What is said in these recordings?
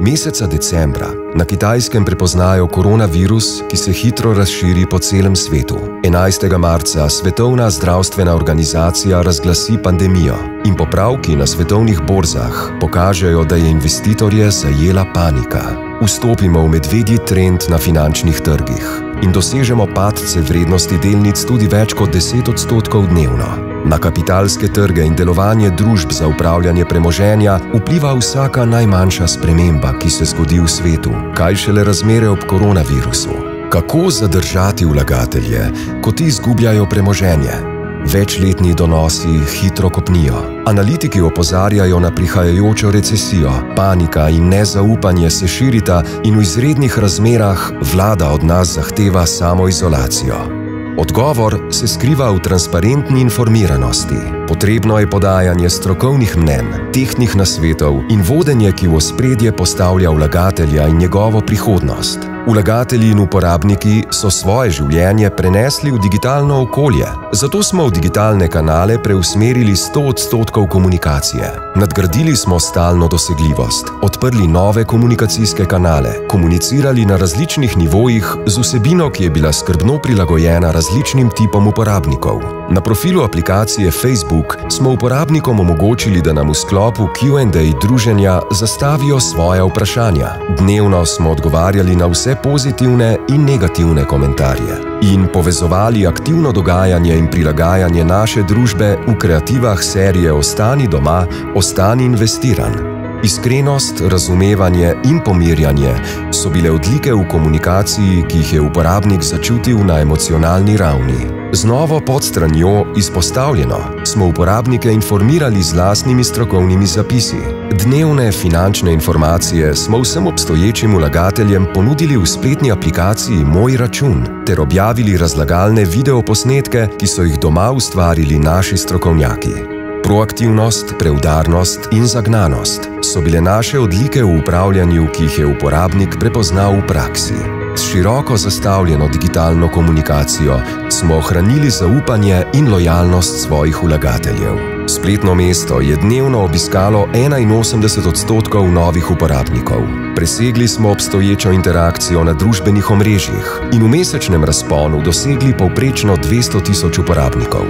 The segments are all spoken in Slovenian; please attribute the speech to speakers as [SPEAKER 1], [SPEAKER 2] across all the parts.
[SPEAKER 1] Meseca decembra na kitajskem prepoznajo koronavirus, ki se hitro razširi po celem svetu. 11. marca Svetovna zdravstvena organizacija razglasi pandemijo in popravki na svetovnih borzah pokažejo, da je investitorje zajela panika. Vstopimo v medvedji trend na finančnih trgih in dosežemo padce vrednosti delnic tudi več kot 10 odstotkov dnevno. Na kapitalske trge in delovanje družb za upravljanje premoženja vpliva vsaka najmanjša sprememba, ki se zgodi v svetu, kaj šele razmere ob koronavirusu. Kako zadržati vlagatelje, ko ti izgubljajo premoženje? Večletni donosi hitro kopnijo. Analitiki opozarjajo na prihajajočo recesijo, panika in nezaupanje se širita, in v izrednih razmerah vlada od nas zahteva samoizolacijo. Odgovor se skriva v transparentni informiranosti. Potrebno je podajanje strokovnih mnen, tehnih nasvetov in vodenje, ki v ospredje postavlja vlagatelja in njegovo prihodnost. Vlagatelji in uporabniki so svoje življenje prenesli v digitalno okolje, zato smo v digitalne kanale preusmerili 100 odstotkov komunikacije. Nadgradili smo stalno dosegljivost, odprli nove komunikacijske kanale, komunicirali na različnih nivojih z vsebino, ki je bila skrbno prilagojena različnim tipom uporabnikov. Na profilu aplikacije Facebook smo uporabnikom omogočili, da nam v sklopu QA druženja zastavijo svoje vprašanja. Dnevno smo odgovarjali na vse pozitivne in negativne komentarje in povezovali aktivno dogajanje in prilagajanje naše družbe v kreativah serije Ostani doma, ostani investiran. Iskrenost, razumevanje in pomirjanje so bile odlike v komunikaciji, ki jih je uporabnik začutil na emocionalni ravni. Z novo podstranjo izpostavljeno smo uporabnike informirali z lastnimi strokovnimi zapisi. Dnevne finančne informacije smo vsem obstoječim vlagateljem ponudili v spletni aplikaciji Moj račun ter objavili razlagalne videoposnetke, ki so jih doma ustvarili naši strokovnjaki. Proaktivnost, preudarnost in zagnanost so bile naše odlike v upravljanju, ki jih je uporabnik prepoznal v praksi. S široko zastavljeno digitalno komunikacijo smo ohranili zaupanje in lojalnost svojih vlagateljev. Spletno mesto je dnevno obiskalo 81 odstotkov novih uporabnikov. Presegli smo obstoječo interakcijo na družbenih omrežjih in v mesečnem razponu dosegli povprečno 200 tisoč uporabnikov.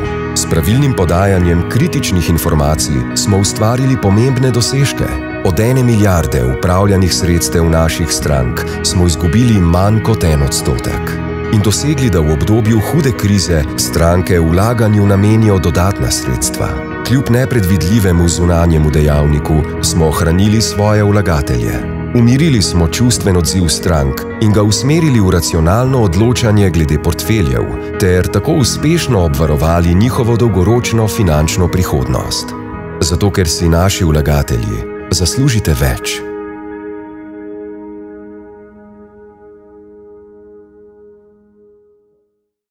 [SPEAKER 1] Pravilnim podajanjem kritičnih informacij smo ustvarili pomembne dosežke. Od ene milijarde upravljanih sredstev naših strank smo izgubili manj kot en odstotek. In dosegli, da v obdobju hude krize stranke vlaganju namenijo dodatna sredstva. Kljub nepredvidljivemu zunanjemu dejavniku smo ohranili svoje vlagatelje. Umirili smo čustven odziv strank in ga usmerili v racionalno odločanje glede portfeljev, ter tako uspešno obvarovali njihovo dolgoročno finančno prihodnost. Zato, ker si naši vlagatelji zaslužite več.